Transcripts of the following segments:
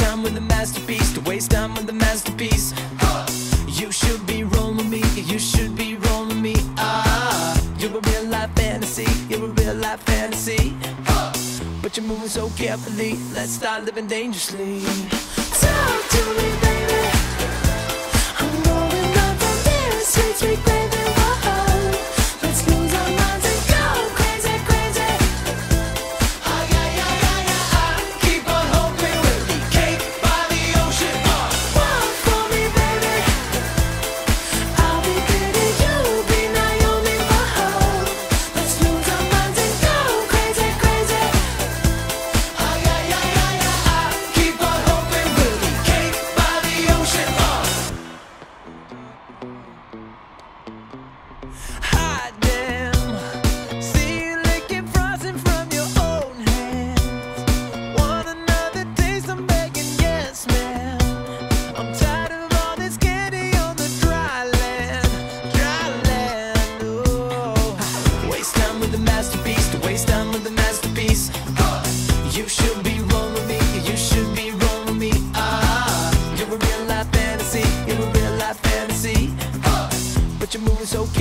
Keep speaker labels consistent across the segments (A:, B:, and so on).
A: time with a masterpiece, to waste time with a masterpiece. You should be rolling me, you should be rolling me. Ah, you're a real life fantasy, you're a real life fantasy. But you're moving so carefully, let's start living dangerously.
B: Talk to me.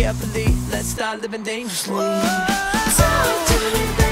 B: carefully Let's start living dangerously Whoa.
A: Talk to me, baby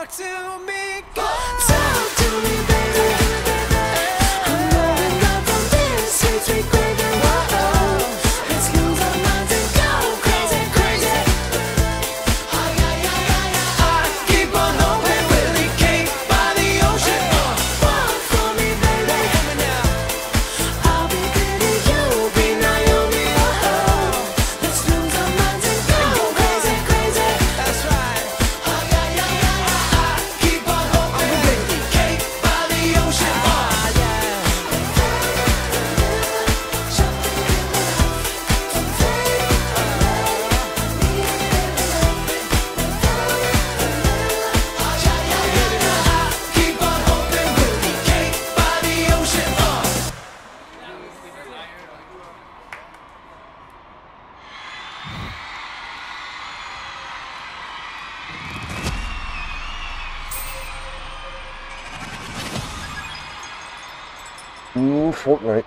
B: talk to me. Go.
C: Ooh, Fortnite.